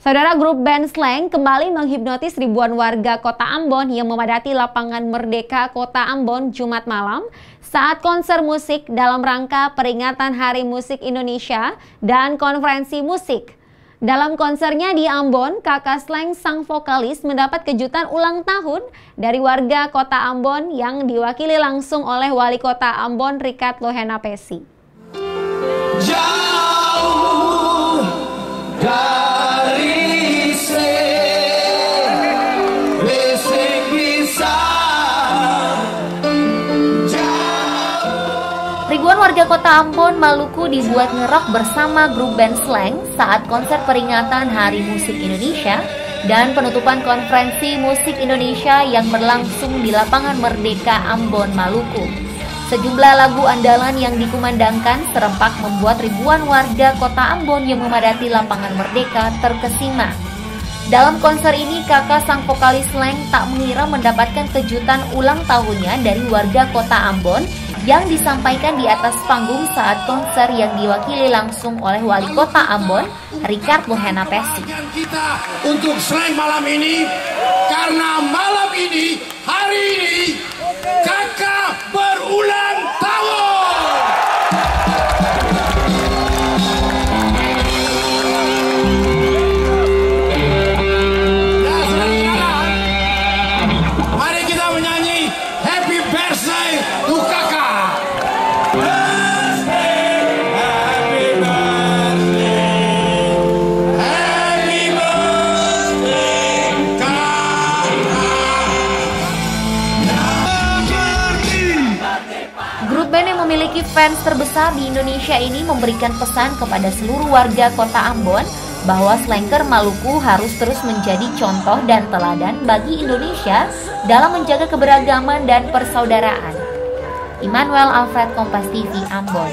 Saudara grup band Slang kembali menghipnotis ribuan warga kota Ambon yang memadati lapangan Merdeka kota Ambon Jumat malam saat konser musik dalam rangka peringatan Hari Musik Indonesia dan konferensi musik. Dalam konsernya di Ambon, kakak Slang sang vokalis mendapat kejutan ulang tahun dari warga kota Ambon yang diwakili langsung oleh wali kota Ambon Rikat Lohena Pesi. Jauh Ribuan warga kota Ambon, Maluku dibuat ngerok bersama grup band Slang saat konser peringatan Hari Musik Indonesia dan penutupan konferensi musik Indonesia yang berlangsung di lapangan Merdeka Ambon, Maluku. Sejumlah lagu andalan yang dikumandangkan serempak membuat ribuan warga kota Ambon yang memadati lapangan Merdeka terkesima. Dalam konser ini, kakak sang vokalis Slang tak mengira mendapatkan kejutan ulang tahunnya dari warga kota Ambon yang disampaikan di atas panggung saat konser yang diwakili langsung oleh wali kota Ambon, Richard Mohena Pesi. Untuk selain malam ini, karena malam ini, hari ini, kakak berulang tahun. Band yang memiliki fans terbesar di Indonesia ini memberikan pesan kepada seluruh warga kota Ambon bahwa Slanker Maluku harus terus menjadi contoh dan teladan bagi Indonesia dalam menjaga keberagaman dan persaudaraan. Immanuel Alfred Kompas TV Ambon.